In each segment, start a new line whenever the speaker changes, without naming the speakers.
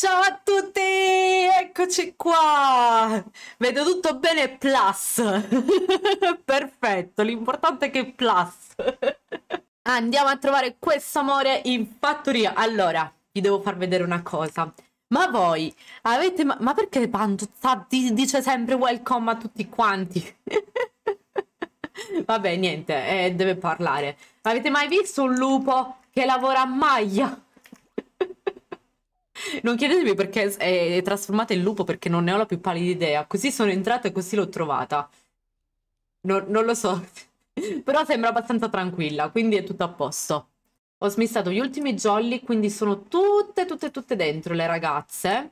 Ciao a tutti, eccoci qua. Vedo tutto bene plus. Perfetto, l'importante è che plus. Andiamo a trovare questo amore in fattoria. Allora, vi devo far vedere una cosa. Ma voi avete... Ma, ma perché Pantuzza dice sempre welcome a tutti quanti? Vabbè, niente, eh, deve parlare. Avete mai visto un lupo che lavora a maglia? Non chiedetemi perché è trasformata in lupo perché non ne ho la più pallida idea. Così sono entrata e così l'ho trovata. No, non lo so. Però sembra abbastanza tranquilla, quindi è tutto a posto. Ho smissato gli ultimi jolly, quindi sono tutte, tutte, tutte dentro le ragazze.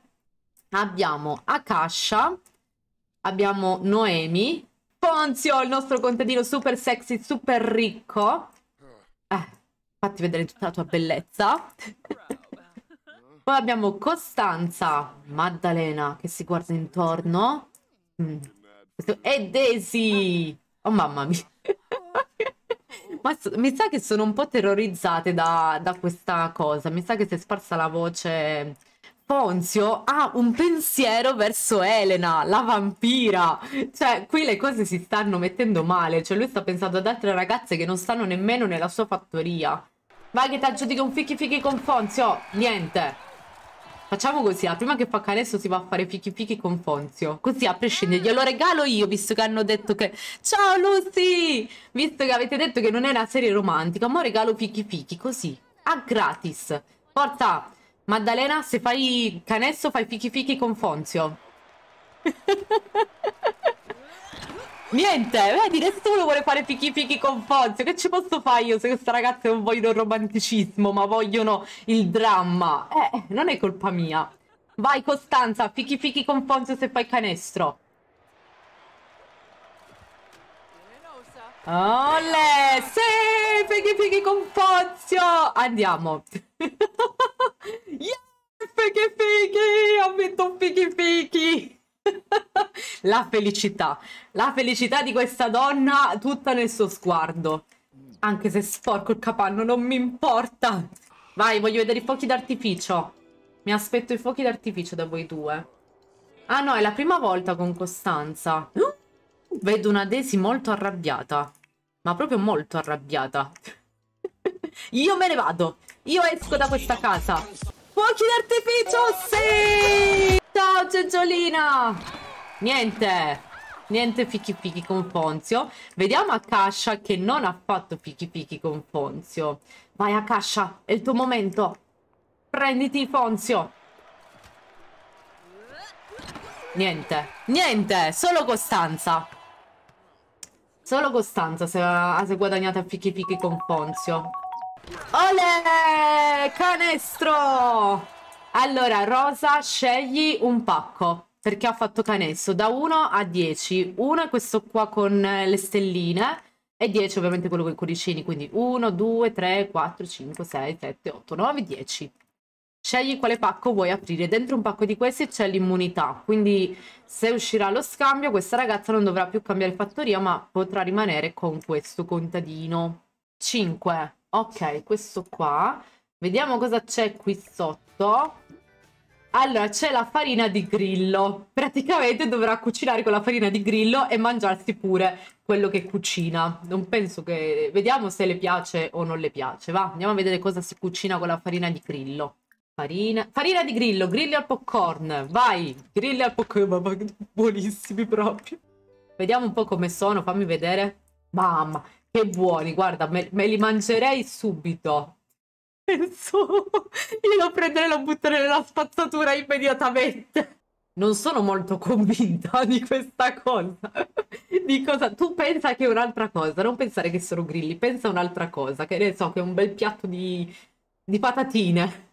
Abbiamo Akasha, abbiamo Noemi, Ponzio, il nostro contadino super sexy, super ricco. Eh, fatti vedere tutta la tua bellezza. Poi abbiamo Costanza, Maddalena che si guarda intorno. Mm. E Daisy! Oh mamma mia! Ma mi sa che sono un po' terrorizzate da, da questa cosa. Mi sa che si è sparsa la voce. Ponzio ha un pensiero verso Elena, la vampira. Cioè, qui le cose si stanno mettendo male. Cioè, lui sta pensando ad altre ragazze che non stanno nemmeno nella sua fattoria. Vai che ti aggiudica un fichi fichi con Ponzio. Niente. Facciamo così, la prima che fa canestro si va a fare fichi fichi con Fonzio. Così a prescindere, glielo regalo io, visto che hanno detto che... Ciao Lucy! Visto che avete detto che non è una serie romantica, ma regalo fichi fichi, così. A gratis. Porta, Maddalena, se fai canestro fai fichi fichi con Fonzio. Niente, vedi, nessuno vuole fare fichi fichi con Fonzio. Che ci posso fare io se queste ragazze non vogliono il romanticismo, ma vogliono il dramma? Eh, non è colpa mia. Vai Costanza, fichi fichi con Fonzio se fai canestro. Olè, sì, fichi fichi con Fonzio. Andiamo. yeah, fichi fichi, ho vinto un fichi fichi la felicità, la felicità di questa donna tutta nel suo sguardo. Anche se sporco il capanno, non mi importa. Vai, voglio vedere i fuochi d'artificio. Mi aspetto i fuochi d'artificio da voi due. Ah no, è la prima volta con Costanza. Vedo una Daisy molto arrabbiata. Ma proprio molto arrabbiata. Io me ne vado. Io esco da questa casa. Fuochi d'artificio, sì! Ciao Geggiolina! Niente, niente fichi fichi con Fonzio. Vediamo Akasha che non ha fatto fichi fichi con Fonzio. Vai Akasha, è il tuo momento. Prenditi Fonzio. Niente, niente, solo Costanza. Solo Costanza si è guadagnata a fichi fichi con Fonzio. Ole! Canestro! Allora, Rosa, scegli un pacco. Perché ha fatto canestro da 1 a 10. 1 è questo qua con le stelline. E 10 ovviamente quello con i cuoricini. Quindi 1, 2, 3, 4, 5, 6, 7, 8, 9, 10. Scegli quale pacco vuoi aprire. Dentro un pacco di questi c'è l'immunità. Quindi se uscirà lo scambio, questa ragazza non dovrà più cambiare fattoria, ma potrà rimanere con questo contadino. 5. Ok, questo qua. Vediamo cosa c'è qui sotto. Allora, c'è la farina di grillo. Praticamente dovrà cucinare con la farina di grillo e mangiarsi pure quello che cucina. Non penso che... Vediamo se le piace o non le piace. Va, andiamo a vedere cosa si cucina con la farina di grillo. Farina... Farina di grillo, grilli al popcorn. Vai, grilli al popcorn. Buonissimi proprio. Vediamo un po' come sono, fammi vedere. Mamma, che buoni, guarda, me, me li mangerei subito penso io lo prenderei e lo butterei nella spazzatura immediatamente. Non sono molto convinta di questa cosa. di cosa? Tu pensa che è un'altra cosa, non pensare che sono grilli, pensa un'altra cosa, che ne so, che è un bel piatto di, di patatine.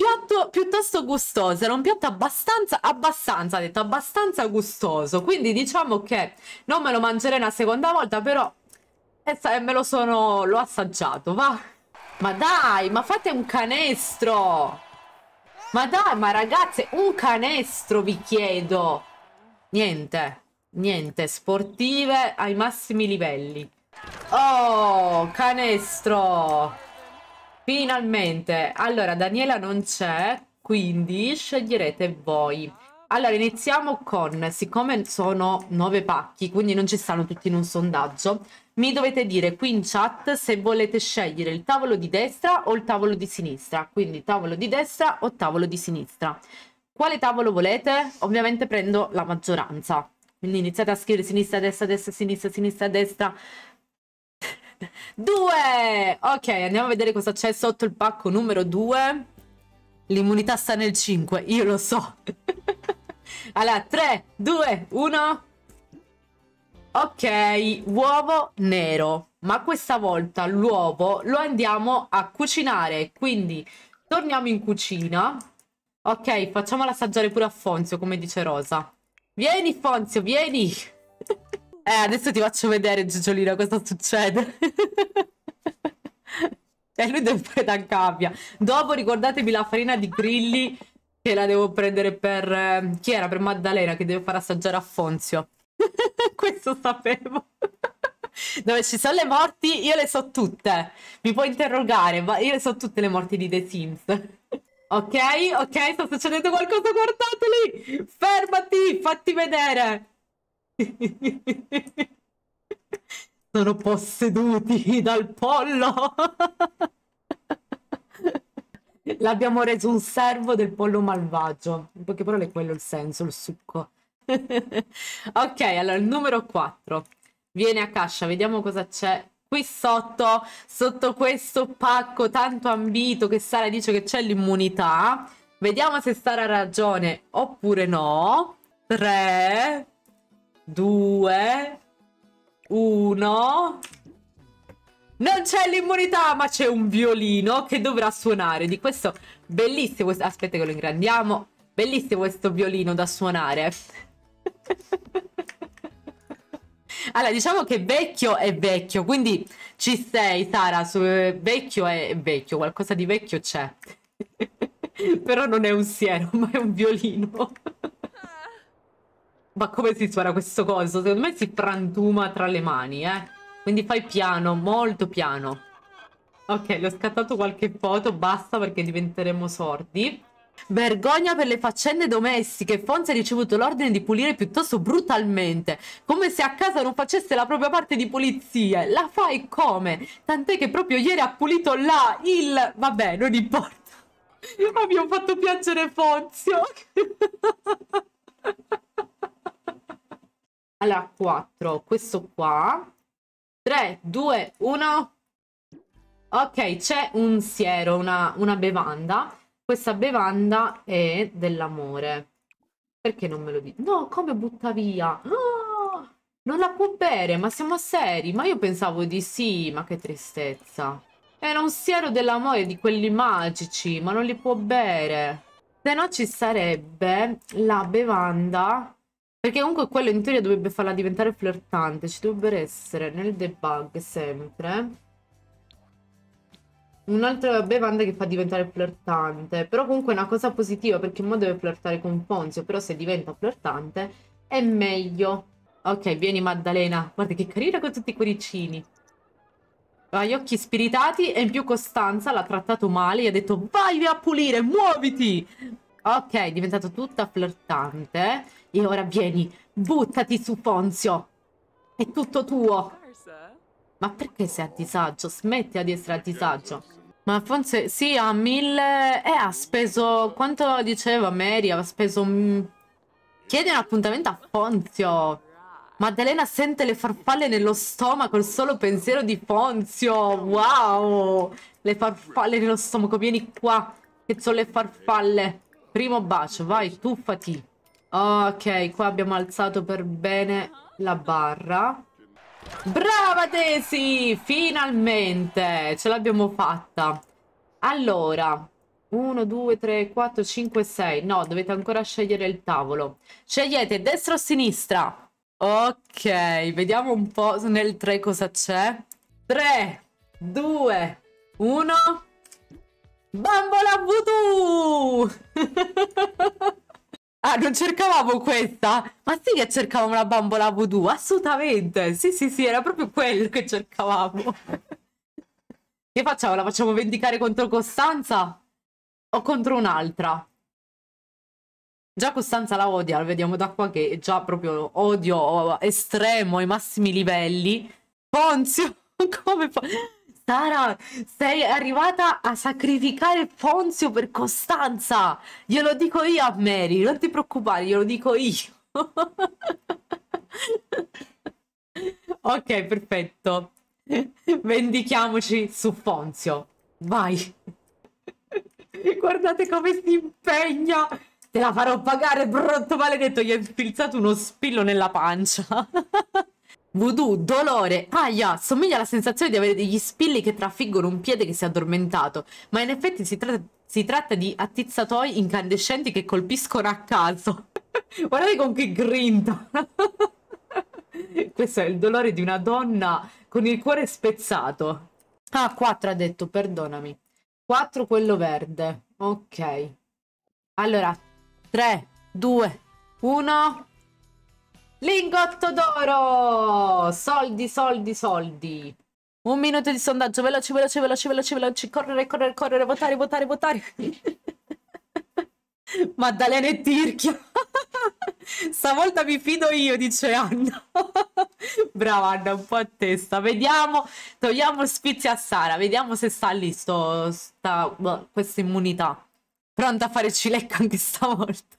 Piatto piuttosto gustoso, era un piatto abbastanza, abbastanza, detto, abbastanza gustoso. Quindi diciamo che non me lo mangerei una seconda volta, però eh, me lo sono, l'ho assaggiato, va? Ma dai, ma fate un canestro! Ma dai, ma ragazze, un canestro vi chiedo! Niente, niente, sportive ai massimi livelli. Oh, canestro! Finalmente! Allora, Daniela non c'è, quindi sceglierete voi. Allora, iniziamo con, siccome sono nove pacchi, quindi non ci stanno tutti in un sondaggio, mi dovete dire qui in chat se volete scegliere il tavolo di destra o il tavolo di sinistra. Quindi tavolo di destra o tavolo di sinistra. Quale tavolo volete? Ovviamente prendo la maggioranza. Quindi iniziate a scrivere sinistra, destra, destra, sinistra, sinistra, destra. Due! Ok, andiamo a vedere cosa c'è sotto il pacco numero 2. L'immunità sta nel 5, io lo so. allora, 3, 2, 1. Ok, uovo nero. Ma questa volta l'uovo lo andiamo a cucinare. Quindi torniamo in cucina. Ok, facciamola assaggiare pure a Fonzio, come dice Rosa. Vieni, Fonzio, vieni. eh, adesso ti faccio vedere, Gigiolina, cosa succede. e lui deve fare da gabbia. Dopo ricordatevi la farina di grilli che la devo prendere per... Eh, chi era? Per Maddalena, che devo fare assaggiare a Fonzio. Questo sapevo. Dove ci sono le morti, io le so tutte. Mi puoi interrogare, ma io le so tutte le morti di The Sims. ok, ok, sta succedendo qualcosa, guardateli! Fermati, fatti vedere! Sono posseduti dal pollo! L'abbiamo reso un servo del pollo malvagio. In poche parole è quello il senso, il succo. ok, allora il numero 4. Viene a cascia, vediamo cosa c'è qui sotto, sotto questo pacco tanto ambito che Sara dice che c'è l'immunità. Vediamo se Sara ha ragione oppure no. 3, 2, 1... Non c'è l'immunità, ma c'è un violino che dovrà suonare. Di questo bellissimo... Aspetta che lo ingrandiamo. Bellissimo questo violino da suonare. allora, diciamo che vecchio è vecchio, quindi ci sei, Sara, su vecchio è vecchio, qualcosa di vecchio c'è. Però non è un siero, ma è un violino. ma come si suona questo coso? Secondo me si frantuma tra le mani, eh. Quindi fai piano, molto piano. Ok, le ho scattato qualche foto, basta perché diventeremo sordi. Vergogna per le faccende domestiche. Fonzi ha ricevuto l'ordine di pulire piuttosto brutalmente, come se a casa non facesse la propria parte di pulizie. La fai come? Tant'è che proprio ieri ha pulito là il... Vabbè, non importa. Abbiamo fatto piangere Fonzio. allora, 4. Questo qua. 3, 2, 1. Ok, c'è un siero, una, una bevanda questa bevanda è dell'amore. Perché non me lo dici? No, come butta via? No, non la può bere, ma siamo seri. Ma io pensavo di sì, ma che tristezza. Era un siero dell'amore di quelli magici, ma non li può bere. Se no ci sarebbe la bevanda... Perché comunque quello in teoria dovrebbe farla diventare flirtante. Ci dovrebbe essere nel debug sempre un'altra bevanda che fa diventare flirtante. Però comunque è una cosa positiva perché mo deve flirtare con Fonzio. Però se diventa flirtante è meglio. Ok, vieni Maddalena. Guarda che carina con tutti i cuoricini. Ha gli occhi spiritati e in più Costanza l'ha trattato male. Gli ha detto vai a pulire, muoviti. Ok, è diventato tutta flirtante. E ora vieni, buttati su Fonzio. È tutto tuo. Ma perché sei a disagio? Smetti di essere a disagio. Ma forse sì, ha mille... Eh, ha speso... Quanto diceva Mary? Ha speso... Chiede un appuntamento a Fonzio. Maddalena sente le farfalle nello stomaco, il solo pensiero di Fonzio. Wow! Le farfalle nello stomaco, vieni qua, che ho le farfalle. Primo bacio, vai, tuffati. Ok, qua abbiamo alzato per bene la barra. Brava Daisy! Finalmente! Ce l'abbiamo fatta. Allora, 1, 2, 3, 4, 5, 6. No, dovete ancora scegliere il tavolo. Scegliete destra o sinistra? Ok, vediamo un po' nel 3 cosa c'è. 3, 2, 1. Bambola voodoo! Ah, non cercavamo questa? Ma sì che cercavamo la bambola voodoo, assolutamente. Sì, sì, sì, era proprio quello che cercavamo. che facciamo? La facciamo vendicare contro Costanza? O contro un'altra? Già Costanza la odia, la vediamo da qua che è già proprio odio estremo ai massimi livelli. Ponzio, come fa? Sara, sei arrivata a sacrificare Ponzio per Costanza. Glielo dico io a Mary, non ti preoccupare, glielo dico io. ok, perfetto. Vendichiamoci su Ponzio. Vai. Guardate come si impegna. Te la farò pagare, brutto maledetto. Gli hai infilzato uno spillo nella pancia. Voodoo, dolore, aia, somiglia alla sensazione di avere degli spilli che trafiggono un piede che si è addormentato, ma in effetti si, tra si tratta di attizzatoi incandescenti che colpiscono a caso. Guardate con che grinta! Questo è il dolore di una donna con il cuore spezzato. Ah, 4 ha detto, perdonami. 4 quello verde. Ok. Allora, 3, 2, 1... Lingotto d'oro! Soldi, soldi, soldi. Un minuto di sondaggio, veloce, veloce, veloce, veloce, veloce. Correre, correre, correre, votare, votare, votare. Maddalena e Tirchia. Stavolta mi fido io, dice Anna. Brava Anna, un po' a testa. Vediamo, togliamo spizia a Sara, vediamo se sta lì sto, sta, boh, questa immunità. Pronta a fare cilecca anche stavolta.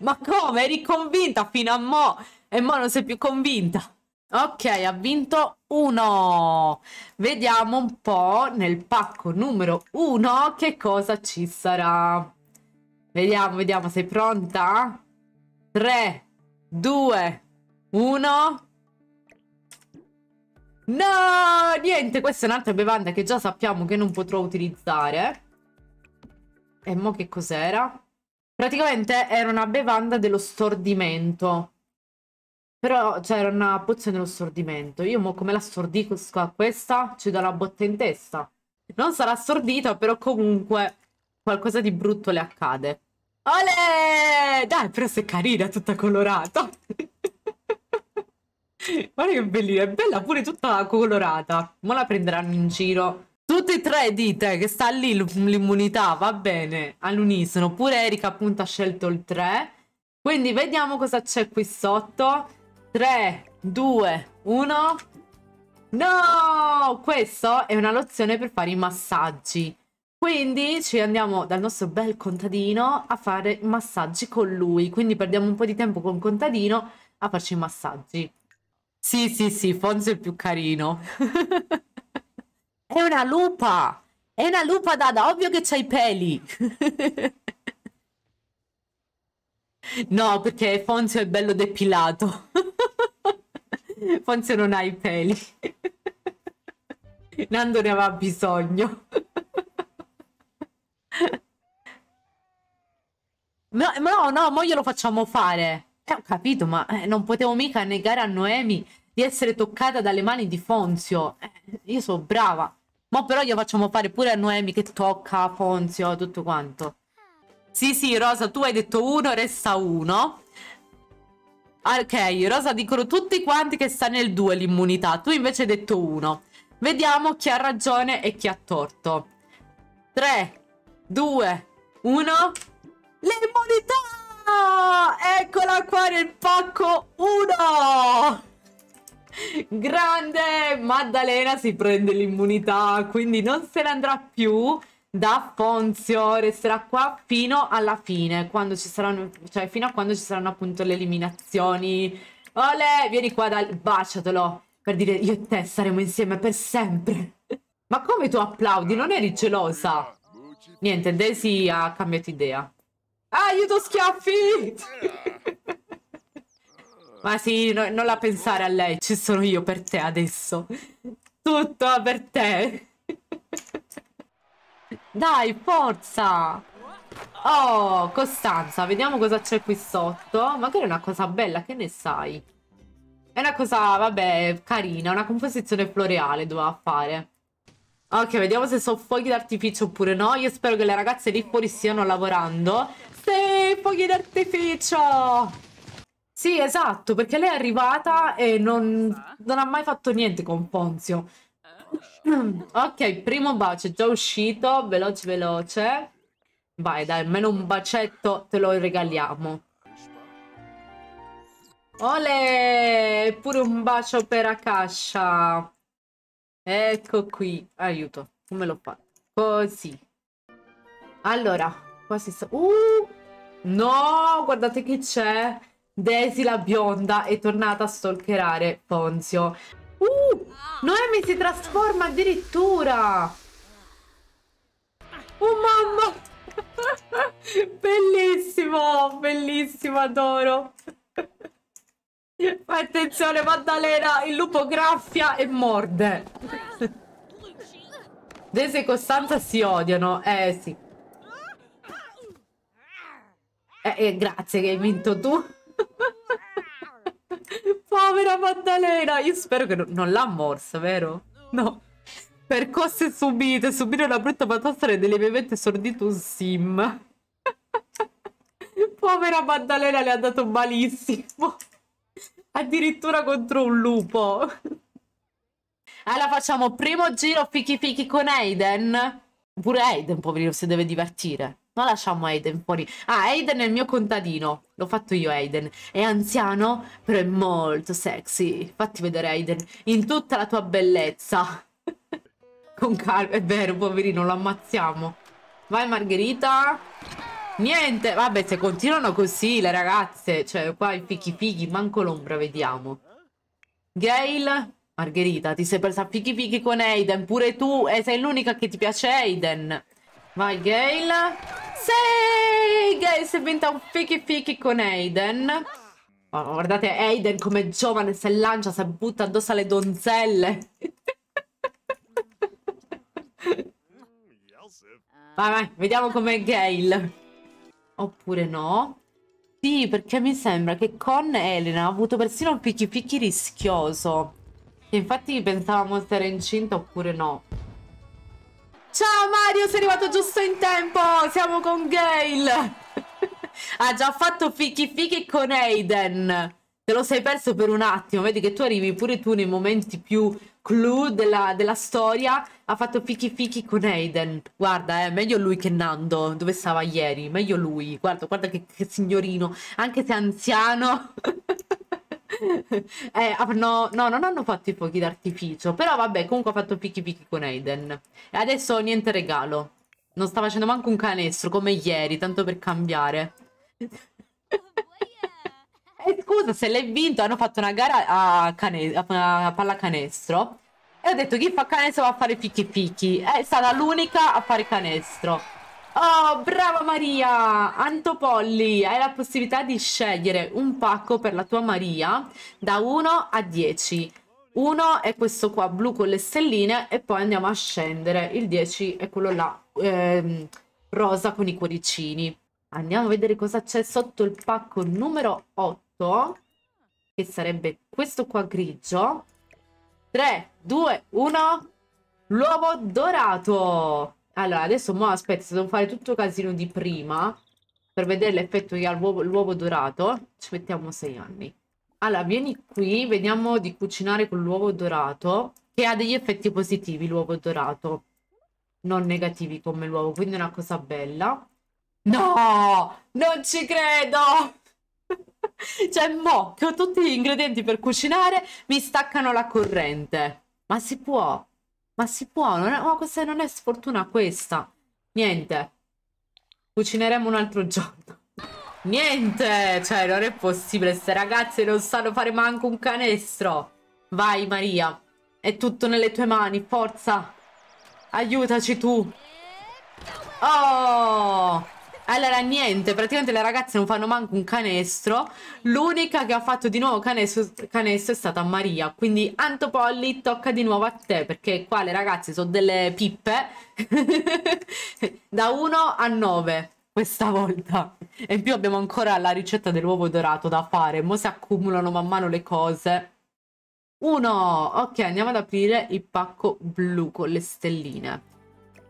Ma come? Eri convinta fino a mo'? E mo' non sei più convinta. Ok, ha vinto uno. Vediamo un po' nel pacco numero uno che cosa ci sarà. Vediamo, vediamo, sei pronta? 3, 2, 1. No, niente, questa è un'altra bevanda che già sappiamo che non potrò utilizzare. E mo che cos'era? Praticamente era una bevanda dello stordimento. Però c'era una pozione dello stordimento. Io mo come la stordisco a questa, ci do la botta in testa. Non sarà stordita, però comunque qualcosa di brutto le accade. Ole! Dai, però sei carina, tutta colorata. Guarda che bellina, è bella pure tutta colorata. Ma la prenderanno in giro. Tutti e tre dite che sta lì l'immunità, va bene, all'unisono. Pure Erika appunto ha scelto il 3. Quindi vediamo cosa c'è qui sotto. 3, 2, 1. No! Questo è una lozione per fare i massaggi. Quindi ci andiamo dal nostro bel contadino a fare massaggi con lui. Quindi perdiamo un po' di tempo con contadino a farci i massaggi. Sì, sì, sì, Fonzo è il più carino. È una lupa! È una lupa, Dada, ovvio che c'ha i peli! no, perché Fonzio è bello depilato. Fonzio non ha i peli. Nando ne aveva bisogno. No, no, no, mo glielo facciamo fare. Eh, ho capito, ma eh, non potevo mica negare a Noemi di essere toccata dalle mani di Fonzio. Eh, io sono brava. Ma però glielo facciamo fare pure a Noemi che tocca Fonzio, tutto quanto. Sì, sì, Rosa, tu hai detto uno, resta uno. Ok, Rosa dicono tutti quanti che sta nel 2 l'immunità. Tu invece hai detto uno. Vediamo chi ha ragione e chi ha torto. 3, 2, 1. L'immunità! Eccola qua nel pacco 1! Grande! Maddalena si prende l'immunità, quindi non se ne andrà più da Fonzio. Resterà qua fino alla fine, quando ci saranno, cioè fino a quando ci saranno appunto le eliminazioni. Ole, vieni qua, dai, baciatelo, per dire io e te saremo insieme per sempre. Ma come tu applaudi? Non eri gelosa? Niente, Daisy ha cambiato idea. Aiuto schiaffi! Ma sì, no, non la pensare a lei, ci sono io per te adesso. Tutto per te. Dai, forza! Oh, Costanza, vediamo cosa c'è qui sotto. Magari è una cosa bella, che ne sai? È una cosa, vabbè, carina, una composizione floreale doveva fare. Ok, vediamo se sono fuochi d'artificio oppure no. Io spero che le ragazze lì fuori stiano lavorando. Sì, fuochi d'artificio! Sì, esatto, perché lei è arrivata e non, non ha mai fatto niente con Ponzio. Ok, primo bacio, già uscito, veloce veloce. Vai, dai, almeno un bacetto te lo regaliamo. Ole! Pure un bacio per Akasha. Ecco qui. Aiuto. Come l'ho fatto? Così. Allora, qua si sta... Uh! No! Guardate che c'è. Daisy la bionda è tornata a stalkerare Ponzio. Noemi si trasforma addirittura! Oh mamma! bellissimo! Bellissimo, adoro! Attenzione Maddalena, il lupo graffia e morde. Dese e Costanza si odiano, eh sì. Eh, eh, grazie che hai vinto tu. Povera Maddalena, io spero che non, l'ha morsa, vero? No. Percosse subite, subire una brutta patastra delle mie mente sordito un sim. Povera Maddalena le ha dato malissimo. Addirittura contro un lupo. Allora facciamo primo giro fichi fichi con Aiden. Pure Aiden, poverino, si deve divertire. Non lasciamo Aiden fuori. Ah, Aiden è il mio contadino. L'ho fatto io, Aiden. È anziano, però è molto sexy. Fatti vedere, Aiden, in tutta la tua bellezza. con calma, è vero, poverino, lo ammazziamo. Vai, Margherita. Niente, vabbè, se continuano così le ragazze, cioè qua i fichi fichi, manco l'ombra vediamo. Gail, Margherita, ti sei presa fichi fichi con Aiden, pure tu, e sei l'unica che ti piace Aiden. Vai Gail. Sì, Gail si è vinta un fichi fichi con Aiden. Oh, guardate Aiden come giovane se lancia, si butta addosso alle donzelle. vai, vai, vediamo com'è Gail. Oppure no? Sì, perché mi sembra che con Elena ha avuto persino un picchi picchi rischioso. Infatti pensavamo essere incinta oppure no. Ciao Mario, sei arrivato giusto in tempo! Siamo con Gail! ha già fatto fichi fichi con Aiden. Te lo sei perso per un attimo, vedi che tu arrivi pure tu nei momenti più clou della, della storia ha fatto fichi fichi con Aiden. Guarda, è eh, meglio lui che Nando, dove stava ieri. Meglio lui. Guarda, guarda che, che signorino. Anche se è anziano. eh, no, no, non hanno fatto i fuochi d'artificio. Però vabbè, comunque ha fatto fichi fichi con Aiden. E adesso niente regalo. Non sta facendo manco un canestro come ieri, tanto per cambiare. E eh, scusa, se l'hai vinto, hanno fatto una gara a, cane a pallacanestro e ho detto chi fa canestro va a fare fichi fichi. È stata l'unica a fare canestro. Oh, brava Maria! Antopolli, hai la possibilità di scegliere un pacco per la tua Maria da 1 a 10. 1 è questo qua blu con le stelline e poi andiamo a scendere. Il 10 è quello là ehm, rosa con i cuoricini. Andiamo a vedere cosa c'è sotto il pacco numero 8 che sarebbe questo qua grigio 3, 2, 1. L'uovo dorato. Allora, adesso mo aspetta, devo fare tutto casino di prima per vedere l'effetto che ha l'uovo dorato, ci mettiamo 6 anni. Allora, vieni qui, vediamo di cucinare con l'uovo dorato, che ha degli effetti positivi l'uovo dorato, non negativi come l'uovo, quindi è una cosa bella. No, non ci credo! cioè, mo, che ho tutti gli ingredienti per cucinare, mi staccano la corrente. Ma si può? Ma si può? Non è, oh, questa non è sfortuna questa. Niente. Cucineremo un altro giorno. Niente! Cioè, non è possibile. Queste ragazze non sanno fare manco un canestro. Vai, Maria. È tutto nelle tue mani. Forza. Aiutaci tu. Oh! Allora, niente, praticamente le ragazze non fanno manco un canestro. L'unica che ha fatto di nuovo canestro, canestro è stata Maria. Quindi, Antopolli, tocca di nuovo a te, perché qua le ragazze sono delle pippe. da 1 a 9 questa volta. E in più abbiamo ancora la ricetta dell'uovo dorato da fare. Mo si accumulano man mano le cose. 1. Ok, andiamo ad aprire il pacco blu con le stelline.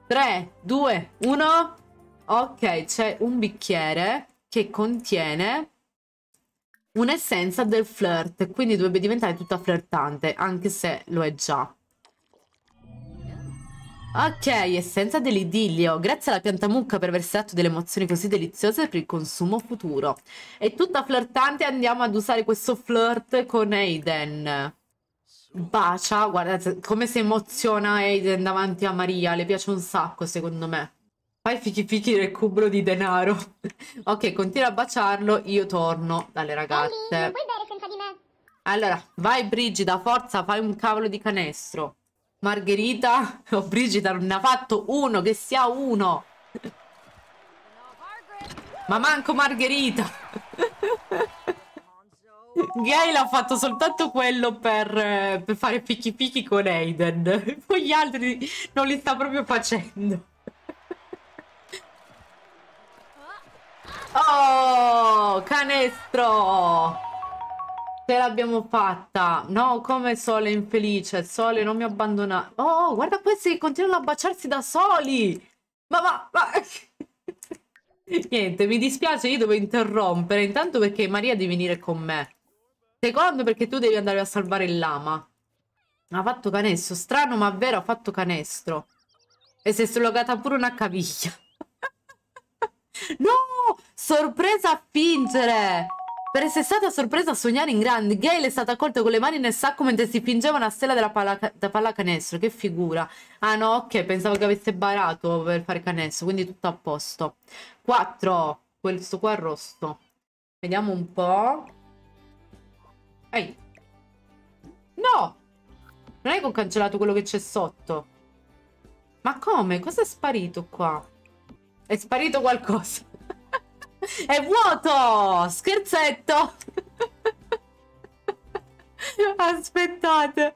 3, 2, 1... Ok, c'è un bicchiere che contiene un'essenza del flirt, quindi dovrebbe diventare tutta flirtante, anche se lo è già. Ok, essenza dell'idillio. Grazie alla pianta mucca per aver dato delle emozioni così deliziose per il consumo futuro. È tutta flirtante, andiamo ad usare questo flirt con Aiden. Bacia, guardate come si emoziona Aiden davanti a Maria, le piace un sacco secondo me. Fai fichi fichi nel cubro di denaro. ok, continua a baciarlo, io torno dalle ragazze. Ellie, puoi bere senza di me. Allora, vai Brigida, forza, fai un cavolo di canestro. Margherita o oh, Brigida non ne ha fatto uno, che sia uno. Ma manco Margherita. Gail ha fatto soltanto quello per, per fare picchi picchi con Aiden. Poi gli altri non li sta proprio facendo. Oh, canestro! Ce l'abbiamo fatta. No, come Sole infelice. Sole, non mi abbandona. Oh, guarda questi continuano a baciarsi da soli. Ma, ma, ma... Niente, mi dispiace, io devo interrompere. Intanto perché Maria deve venire con me. Secondo perché tu devi andare a salvare il lama. Ha fatto canestro. Strano ma vero, ha fatto canestro. E si è slogata pure una caviglia. No! Sorpresa a fingere! Per essere stata sorpresa a sognare in grande, Gail è stata accolta con le mani nel sacco mentre si fingeva una stella della palla, da pallacanestro. Che figura. Ah no, ok, pensavo che avesse barato per fare canestro, quindi tutto a posto. 4. Questo qua è rosso. Vediamo un po'. Ehi. No! Non è che ho cancellato quello che c'è sotto. Ma come? Cosa è sparito qua? È sparito qualcosa. È vuoto! Scherzetto! Aspettate.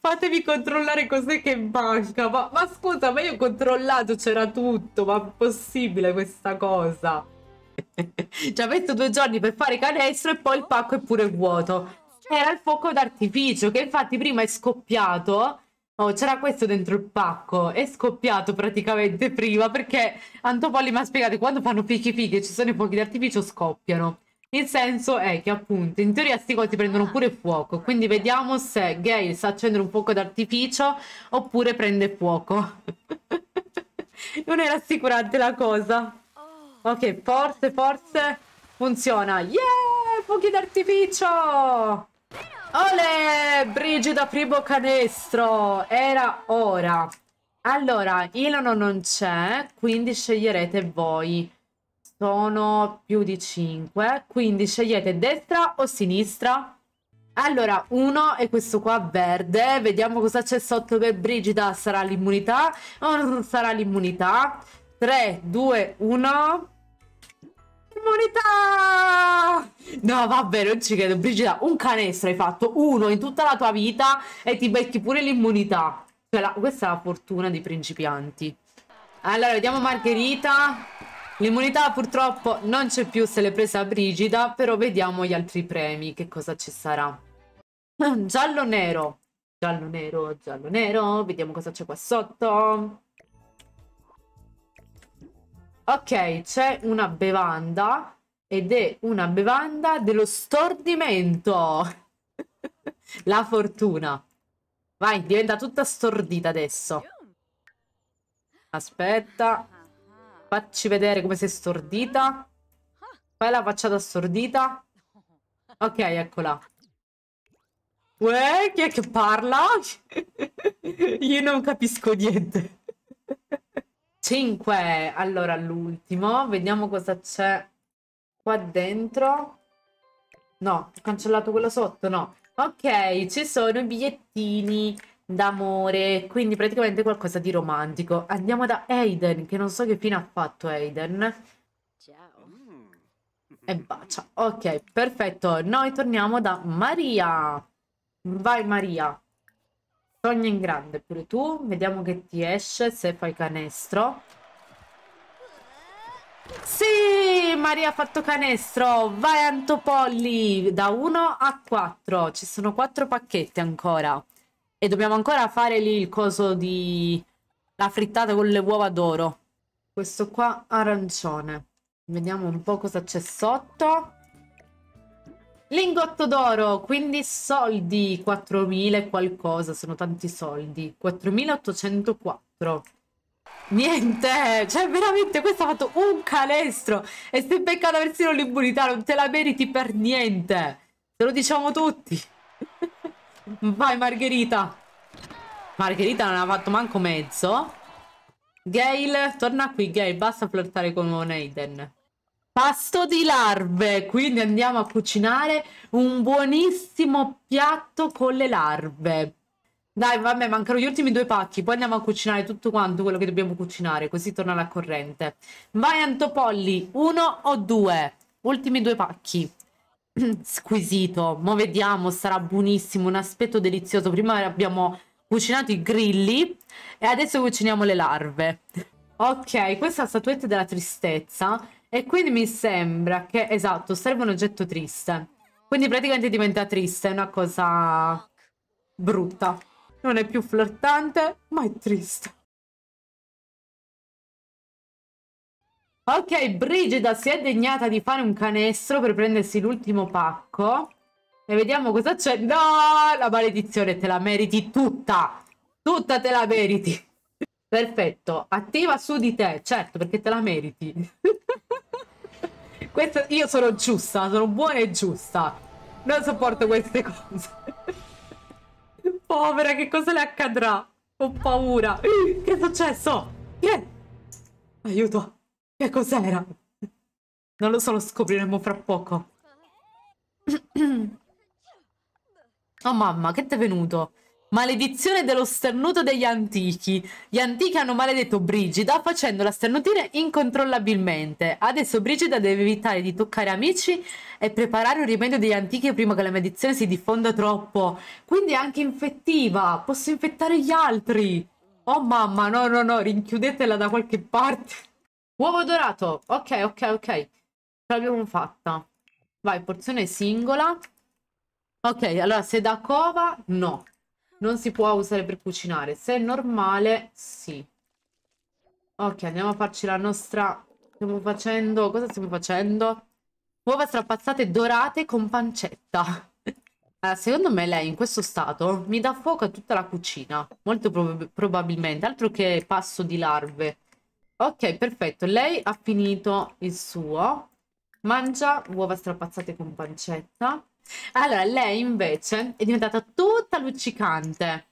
Fatemi controllare cos'è che manca. Ma, ma, scusa, ma io ho controllato, c'era tutto. Ma è possibile questa cosa? Ci ha messo due giorni per fare canestro e poi il pacco è pure vuoto. Era il fuoco d'artificio che infatti prima è scoppiato Oh, c'era questo dentro il pacco, è scoppiato praticamente prima perché Antopoli mi ha spiegato quando fanno fichi fichi e ci sono i fuochi d'artificio scoppiano. Il senso è che appunto in teoria sti cosi prendono pure fuoco, quindi vediamo se Gale sa accendere un fuoco d'artificio oppure prende fuoco. non era assicurante la cosa. Ok, forse, forse funziona. Yeah, fuochi d'artificio! Ole, Brigida primo canestro, era ora. Allora, Ilano non c'è, quindi sceglierete voi. Sono più di 5, quindi scegliete destra o sinistra? Allora, uno è questo qua verde, vediamo cosa c'è sotto per Brigida, sarà l'immunità o non sarà l'immunità? 3, 2, 1... Immunità! No, vabbè, non ci credo. Brigida, un canestro hai fatto, uno in tutta la tua vita e ti becchi pure l'immunità. Cioè, la... questa è la fortuna dei principianti. Allora, vediamo Margherita. L'immunità purtroppo non c'è più se l'è presa Brigida, però vediamo gli altri premi, che cosa ci sarà. Giallo-nero. Giallo-nero, giallo-nero. Vediamo cosa c'è qua sotto. Ok, c'è una bevanda ed è una bevanda dello stordimento. La fortuna. Vai, diventa tutta stordita adesso. Aspetta. Facci vedere come sei stordita. Fai la facciata stordita. Ok, eccola. Uè, chi è che parla? Io non capisco niente. 5. Allora, l'ultimo. Vediamo cosa c'è qua dentro. No, ho cancellato quello sotto, no. Ok, ci sono i bigliettini d'amore, quindi praticamente qualcosa di romantico. Andiamo da Aiden, che non so che fine ha fatto Aiden. Ciao. E bacia. Ok, perfetto. Noi torniamo da Maria. Vai Maria. Sogna in grande pure tu. Vediamo che ti esce se fai canestro. Sì, Maria ha fatto canestro. Vai Antopolli. Da 1 a 4. Ci sono 4 pacchetti ancora. E dobbiamo ancora fare lì il coso di... La frittata con le uova d'oro. Questo qua arancione. Vediamo un po' cosa c'è sotto. Lingotto d'oro, quindi soldi, 4.000 e qualcosa, sono tanti soldi. 4.804. Niente, cioè veramente questo ha fatto un canestro e se peccato persino l'immunità non te la meriti per niente. Te lo diciamo tutti. Vai Margherita. Margherita non ha fatto manco mezzo. Gail, torna qui Gail, basta flirtare con Aiden. Pasto di larve, quindi andiamo a cucinare un buonissimo piatto con le larve. Dai, vabbè, mancano gli ultimi due pacchi, poi andiamo a cucinare tutto quanto quello che dobbiamo cucinare, così torna la corrente. Vai Antopolli, uno o due? Ultimi due pacchi. Squisito, mo vediamo, sarà buonissimo, un aspetto delizioso. Prima abbiamo cucinato i grilli e adesso cuciniamo le larve. Ok, questa statuetta della tristezza e quindi mi sembra che, esatto, serve un oggetto triste. Quindi praticamente diventa triste, è una cosa brutta. Non è più flirtante, ma è triste. Ok, Brigida si è degnata di fare un canestro per prendersi l'ultimo pacco. E vediamo cosa c'è. No, la maledizione te la meriti tutta. Tutta te la meriti. Perfetto, attiva su di te, certo, perché te la meriti. Questa, io sono giusta, sono buona e giusta. Non sopporto queste cose. Povera, che cosa le accadrà? Ho paura. Che è successo? Che? Aiuto. Che cos'era? Non lo so, lo scopriremo fra poco. Oh mamma, che ti è venuto? Maledizione dello sternuto degli antichi. Gli antichi hanno maledetto Brigida facendola sternutire incontrollabilmente. Adesso Brigida deve evitare di toccare amici e preparare un rimedio degli antichi prima che la maledizione si diffonda troppo. Quindi è anche infettiva. Posso infettare gli altri. Oh mamma, no, no, no, rinchiudetela da qualche parte. Uovo dorato. Ok, ok, ok. Ce l'abbiamo fatta. Vai, porzione singola. Ok, allora se da cova, no non si può usare per cucinare. Se è normale, sì. Ok, andiamo a farci la nostra... Stiamo facendo... Cosa stiamo facendo? Uova strapazzate dorate con pancetta. Allora, secondo me lei in questo stato mi dà fuoco a tutta la cucina. Molto prob probabilmente. Altro che passo di larve. Ok, perfetto. Lei ha finito il suo. Mangia uova strapazzate con pancetta. Allora, lei invece è diventata tutta luccicante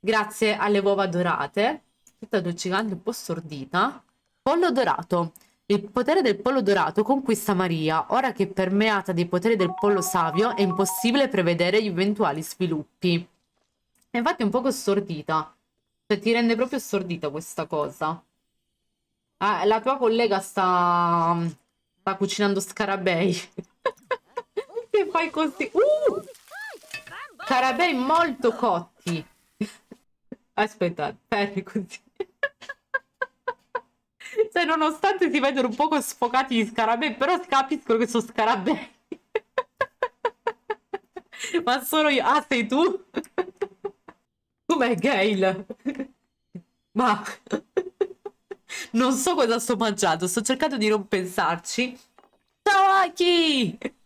grazie alle uova dorate, tutta luccicante, un po' stordita. Pollo dorato. Il potere del pollo dorato conquista Maria. Ora che è permeata dei poteri del pollo savio, è impossibile prevedere gli eventuali sviluppi. E infatti un poco stordita. Cioè, ti rende proprio stordita questa cosa. Ah, la tua collega sta... sta cucinando scarabei. Che fai così? Uh! Carabei molto cotti. Aspetta, fermi così. cioè, nonostante si vedono un poco sfocati gli scarabei, però capiscono che sono scarabei. Ma sono io. Ah, sei tu? Com'è Gail? Ma... non so cosa sto mangiando, sto cercando di non pensarci. Ciao Aki!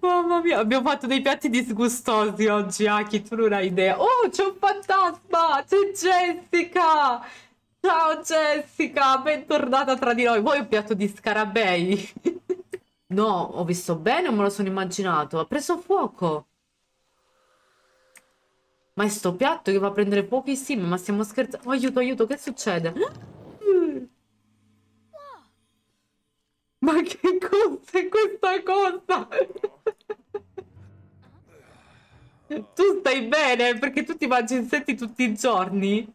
Mamma mia, abbiamo fatto dei piatti disgustosi oggi, Aki, tu non hai idea. Oh, c'è un fantasma! C'è Jessica! Ciao Jessica, bentornata tra di noi. Vuoi un piatto di scarabei? no, ho visto bene o me lo sono immaginato? Ha preso fuoco. Ma è sto piatto che va a prendere pochissimo, ma stiamo scherzando. Oh, aiuto, aiuto, che succede? Ma che cos'è questa cosa? tu stai bene? Perché tu ti mangi insetti tutti i giorni?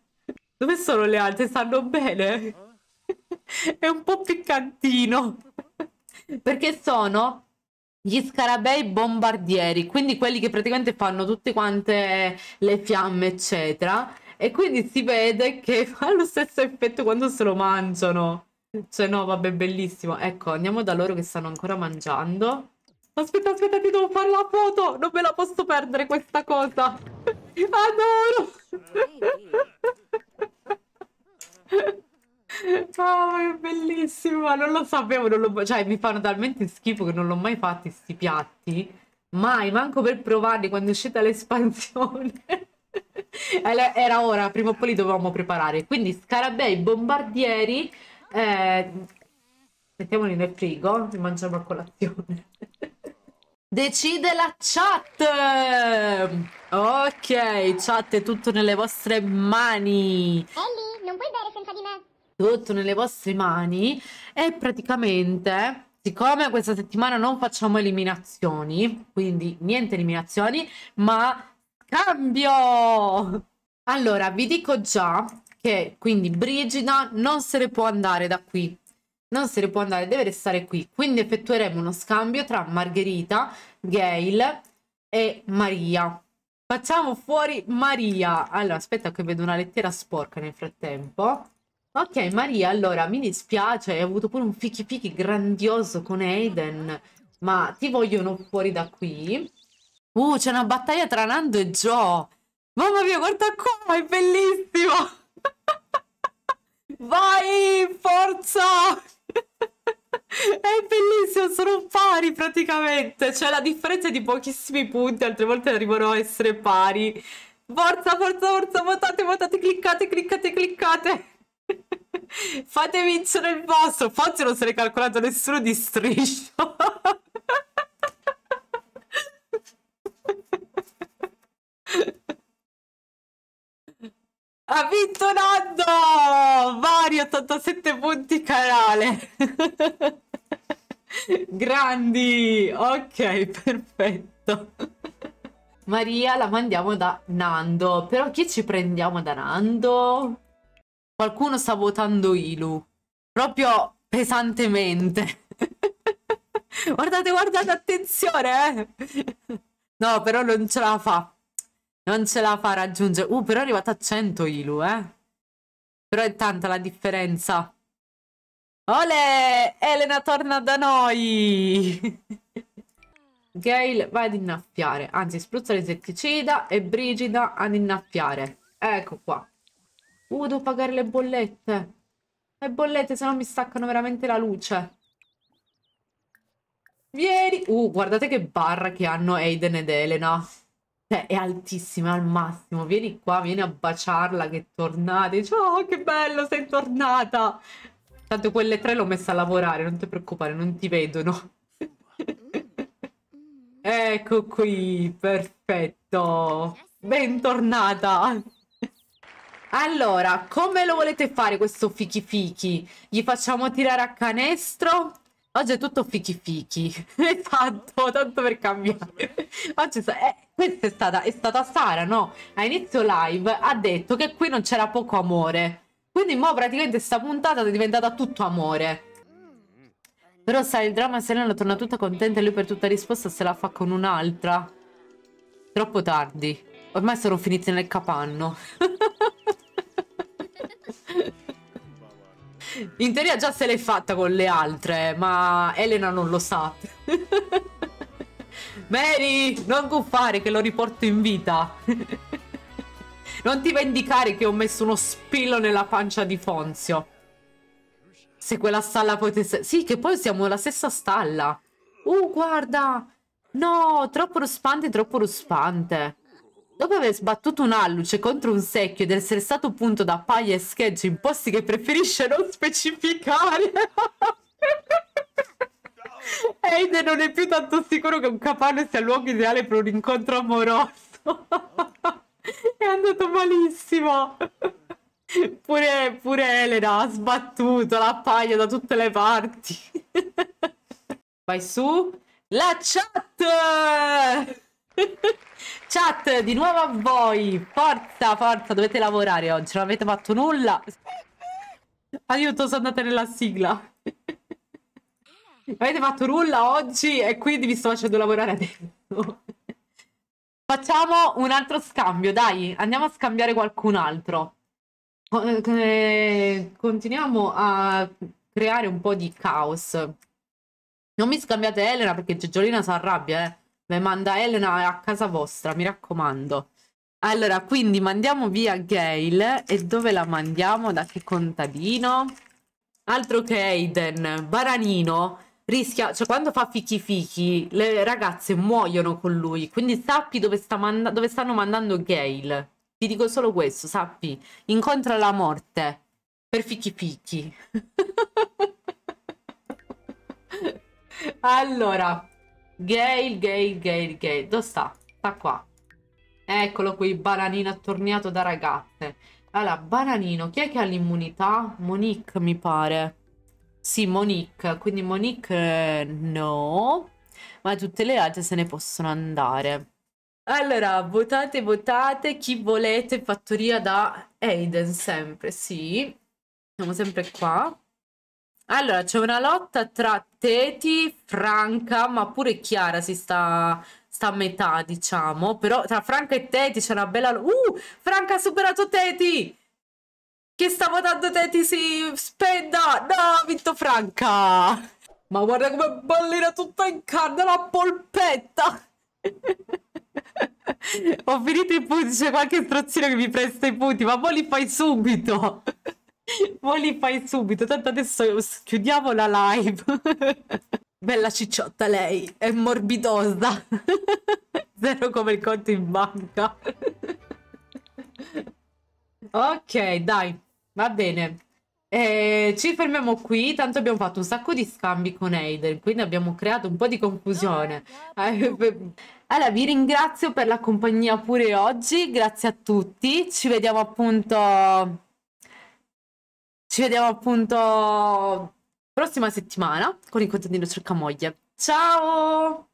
Dove sono le altre? Stanno bene? È un po' piccantino. Perché sono gli scarabei bombardieri, quindi quelli che praticamente fanno tutte quante le fiamme, eccetera. E quindi si vede che fa lo stesso effetto quando se lo mangiano. Cioè, no, vabbè, bellissimo. Ecco, andiamo da loro che stanno ancora mangiando. Aspetta, aspetta, ti devo fare la foto. Non me la posso perdere questa cosa. Adoro. Oh, è bellissimo, non lo sapevo, non lo... cioè mi fanno talmente schifo che non l'ho mai fatti sti piatti. Mai, manco per provarli quando è uscita l'espansione. Era ora, prima o poi li dovevamo preparare. Quindi scarabei, bombardieri, eh... mettiamoli nel frigo, li mangiamo a colazione. Decide la chat! Ok, chat è tutto nelle vostre mani.
Ellie, non puoi bere senza di me
tutto nelle vostre mani e praticamente siccome questa settimana non facciamo eliminazioni quindi niente eliminazioni ma cambio allora vi dico già che quindi Brigida non se ne può andare da qui non se ne può andare deve restare qui quindi effettueremo uno scambio tra Margherita Gail e Maria facciamo fuori Maria allora aspetta che vedo una lettera sporca nel frattempo Ok, Maria, allora mi dispiace, hai avuto pure un fichi fichi grandioso con Aiden, ma ti vogliono fuori da qui? Uh, c'è una battaglia tra Nando e Joe. Mamma mia, guarda qua, è bellissimo! Vai, forza! È bellissimo, sono pari praticamente. C'è la differenza di pochissimi punti, altre volte arrivano a essere pari. Forza, forza, forza, votate, votate, cliccate, cliccate, cliccate. Fate vincere il vostro. Forse non se l'è calcolato nessuno di striscio. Ha vinto Nando! Vari 87 punti canale. Grandi! Ok, perfetto. Maria la mandiamo da Nando. Però chi ci prendiamo da Nando? Qualcuno sta votando Ilu. Proprio pesantemente. guardate, guardate, attenzione, eh. No, però non ce la fa. Non ce la fa raggiungere. Uh, però è arrivata a 100 Ilu, eh. Però è tanta la differenza. Ole! Elena torna da noi! Gail va ad innaffiare. Anzi, spruzza l'insetticida e Brigida ad innaffiare. Ecco qua. Uh, devo pagare le bollette. Le bollette, se no mi staccano veramente la luce. Vieni! Uh, guardate che barra che hanno Aiden ed Elena. Cioè, è altissima, al massimo. Vieni qua, vieni a baciarla che è tornata. Dice, oh, che bello, sei tornata. Tanto quelle tre l'ho messa a lavorare, non ti preoccupare, non ti vedono. ecco qui, perfetto. Bentornata. Allora, come lo volete fare questo fichi fichi? Gli facciamo tirare a canestro? Oggi è tutto fichi fichi. esatto, tanto per cambiare. Oggi eh, questa è stata, è stata Sara, no? A inizio live ha detto che qui non c'era poco amore. Quindi mo praticamente sta puntata è diventata tutto amore. Però sai, il dramma Selena torna tutta contenta e lui per tutta risposta se la fa con un'altra. Troppo tardi. Ormai sono finiti nel capanno. In teoria già se l'è fatta con le altre, ma Elena non lo sa. Mary, non guffare che lo riporto in vita. non ti vendicare che ho messo uno spillo nella pancia di Fonzio. Se quella stalla potesse... Sì, che poi siamo nella stessa stalla. Uh, guarda! No, troppo ruspante, troppo ruspante. Dopo aver sbattuto un alluce contro un secchio ed essere stato punto da paglia e schegge in posti che preferisce non specificare. Eide non è più tanto sicuro che un capanno sia il luogo ideale per un incontro amoroso. è andato malissimo. Pure, pure Elena ha sbattuto la paglia da tutte le parti. Vai su. La chat! Chat, di nuovo a voi. Forza, forza, dovete lavorare oggi. Non avete fatto nulla. Aiuto, sono andata nella sigla. Non avete fatto nulla oggi e quindi vi sto facendo lavorare adesso. Facciamo un altro scambio, dai. Andiamo a scambiare qualcun altro. Eh, continuiamo a creare un po' di caos. Non mi scambiate Elena perché Gigiolina si arrabbia, eh. Beh, manda Elena a casa vostra, mi raccomando. Allora, quindi mandiamo via Gail. E dove la mandiamo? Da che contadino? Altro che Aiden, Baranino rischia, cioè quando fa fichi fichi, le ragazze muoiono con lui, quindi sappi dove, sta manda dove stanno mandando Gail. Ti dico solo questo, sappi, incontra la morte per fichi fichi. allora, Gail, Gail, Gail, Gail, dove sta? Sta qua. Eccolo qui, bananino attorniato da ragazze. Allora, bananino, chi è che ha l'immunità? Monique, mi pare. Sì, Monique, quindi Monique eh, no, ma tutte le altre se ne possono andare. Allora, votate, votate, chi volete, fattoria da Aiden, sempre, sì. Siamo sempre qua. Allora, c'è una lotta tra Teti, Franca, ma pure Chiara si sta, sta a metà, diciamo. Però tra Franca e Teti c'è una bella... Uh, Franca ha superato Teti! Chi sta votando Teti si spenda! No, ha vinto Franca! Ma guarda come ballina tutta in carne la polpetta! Ho finito i punti, c'è qualche strozzino che mi presta i punti, ma poi li fai subito! Poi li fai subito, tanto adesso chiudiamo la live. Bella cicciotta lei, è morbidosa. Zero come il conto in banca. ok, dai, va bene. Eh, ci fermiamo qui, tanto abbiamo fatto un sacco di scambi con Aiden, quindi abbiamo creato un po' di confusione. Allora, vi ringrazio per la compagnia pure oggi, grazie a tutti, ci vediamo appunto ci vediamo appunto prossima settimana con il contadino cercamoglie. Ciao!